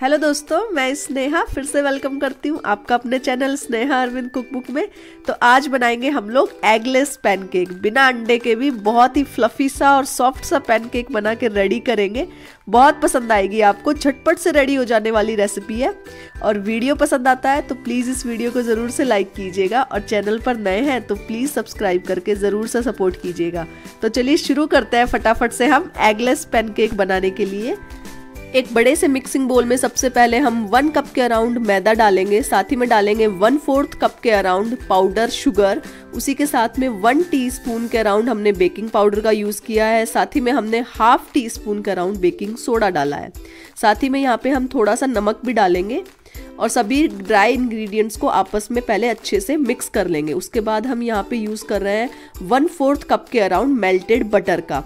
Hello दोस्तों, मैं स्नेहा, फिर से वेलकम करती हूँ आपका अपने चैनल स्नेहा अरविंद कुकबुक में। तो आज बनाएँगे हम लोग एगलेस पैनकेक बिना अंडे के भी बहुत ही फ्लफी सा और सॉफ्ट सा पैनकेक बना के रेडी करेंगे। बहुत पसंद आएगी आपको, झटपट से रेडी हो जाने वाली रेसिपी है। और वीडियो पसंद आता है तो प्लीज़ इस वीडियो को ज़रूर से लाइक कीजिएगा। और चैनल पर नए हैं तो प्लीज़ सब्सक्राइब करके ज़रूर से सपोर्ट कीजिएगा। तो चलिए शुरू करते हैं फटाफट से हम एगलेस पैनकेक बनाने के लिए। एक बड़े से मिक्सिंग बोल में सबसे पहले हम वन कप के अराउंड मैदा डालेंगे, साथ ही में डालेंगे वन फोर्थ कप के अराउंड पाउडर शुगर उसी के साथ में वन टीस्पून के अराउंड हमने बेकिंग पाउडर का यूज़ किया है, साथ ही में हमने हाफ़ टी स्पून के अराउंड बेकिंग सोडा डाला है. साथ ही में यहाँ पे हम थोड़ा सा नमक भी डालेंगे और सभी ड्राई इंग्रेडिएंट्स को आपस में पहले अच्छे से मिक्स कर लेंगे. उसके बाद हम यहाँ पे यूज़ कर रहे हैं वन फोर्थ कप के अराउंड मेल्टेड बटर का.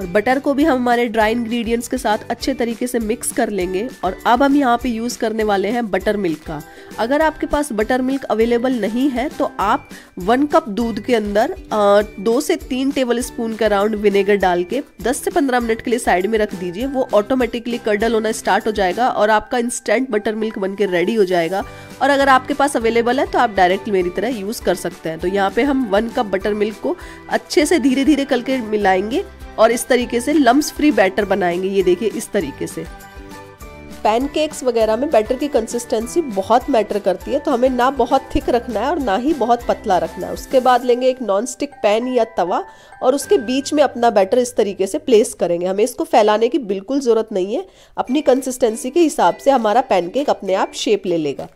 और बटर को भी हम हमारे ड्राई इंग्रेडिएंट्स के साथ अच्छे तरीके से मिक्स कर लेंगे और अब हम यहाँ पे यूज़ करने वाले हैं बटर मिल्क का। अगर आपके पास बटर मिल्क अवेलेबल नहीं है तो आप वन कप दूध के अंदर आ, दो से तीन टेबल स्पून का राउंड विनेगर डाल के 10 से 15 मिनट के लिए साइड में रख दीजिए। वो ऑटोमेटिकली कर्डल होना स्टार्ट हो जाएगा और आपका इंस्टेंट बटर मिल्क बन रेडी हो जाएगा। और अगर आपके पास अवेलेबल है तो आप डायरेक्ट मेरी तरह यूज़ कर सकते हैं। तो यहाँ पे हम वन कप बटर मिल्क को अच्छे से धीरे धीरे करके मिलाएँगे। और इस तरीके से लम्स फ्री बैटर बनाएँगे। ये देखिए, इस तरीके से। पैनकेक्स वगैरह में बैटर की कंसिस्टेंसी बहुत मैटर करती है तो हमें ना बहुत थिक रखना है और ना ही बहुत पतला रखना है। उसके बाद लेंगे एक नॉन स्टिक पैन या तवा और उसके बीच में अपना बैटर इस तरीके से प्लेस करेंगे। हमें इसको फैलाने की बिल्कुल ज़रूरत नहीं है। अपनी कंसिस्टेंसी के हिसाब से हमारा पैनकेक अपने आप शेप ले लेगा।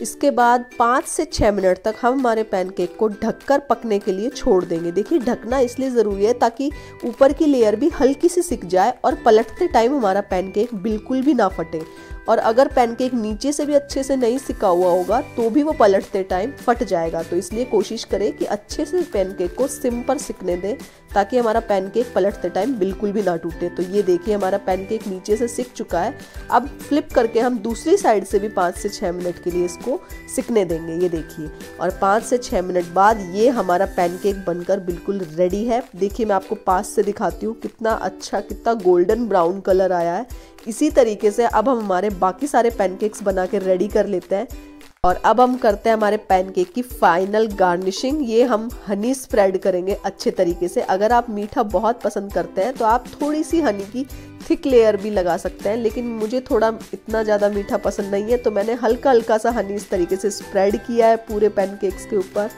इसके बाद पाँच से छः मिनट तक हम हमारे पैनकेक को ढककर पकने के लिए छोड़ देंगे। देखिए, ढकना इसलिए ज़रूरी है ताकि ऊपर की लेयर भी हल्की सी सिक जाए और पलटते टाइम हमारा पैनकेक बिल्कुल भी ना फटे। और अगर पैनकेक नीचे से भी अच्छे से नहीं सिका हुआ होगा तो भी वो पलटते टाइम फट जाएगा। तो इसलिए कोशिश करें कि अच्छे से पैनकेक को सिम पर सिकने दें, ताकि हमारा पैनकेक पलटते टाइम बिल्कुल भी ना टूटे। तो ये देखिए, हमारा पैनकेक नीचे से सिक चुका है। अब फ्लिप करके हम दूसरी साइड से भी पाँच से छः मिनट के लिए इसको सिकने देंगे। ये देखिए, और पाँच से छः मिनट बाद ये हमारा पैनकेक बनकर बिल्कुल रेडी है। देखिए, मैं आपको पास से दिखाती हूँ, कितना अच्छा कितना गोल्डन ब्राउन कलर आया है। इसी तरीके से अब हम हमारे बाकी सारे पैनकेक्स बना के रेडी कर लेते हैं। और अब हम करते हैं हमारे पैनकेक की फाइनल गार्निशिंग ये हम हनी स्प्रेड करेंगे अच्छे तरीके से। अगर आप मीठा बहुत पसंद करते हैं तो आप थोड़ी सी हनी की थिक लेयर भी लगा सकते हैं। लेकिन मुझे थोड़ा इतना ज़्यादा मीठा पसंद नहीं है तो मैंने हल्का हल्का सा हनी इस तरीके से स्प्रेड किया है पूरे पैनकेक्स के ऊपर।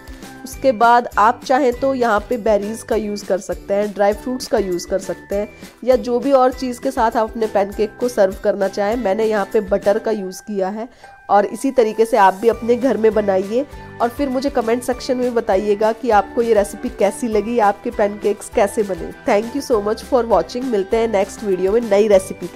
उसके बाद आप चाहें तो यहाँ पे बेरीज़ का यूज़ कर सकते हैं ड्राई फ्रूट्स का यूज़ कर सकते हैं, या जो भी और चीज़ के साथ आप अपने पैनकेक को सर्व करना चाहें, मैंने यहाँ पे बटर का यूज़ किया है। और इसी तरीके से आप भी अपने घर में बनाइए और फिर मुझे कमेंट सेक्शन में बताइएगा कि आपको ये रेसिपी कैसी लगी, आपके पैनकेक्स कैसे बने। Thank you so much for watching मिलते हैं नेक्स्ट वीडियो में नई रेसिपी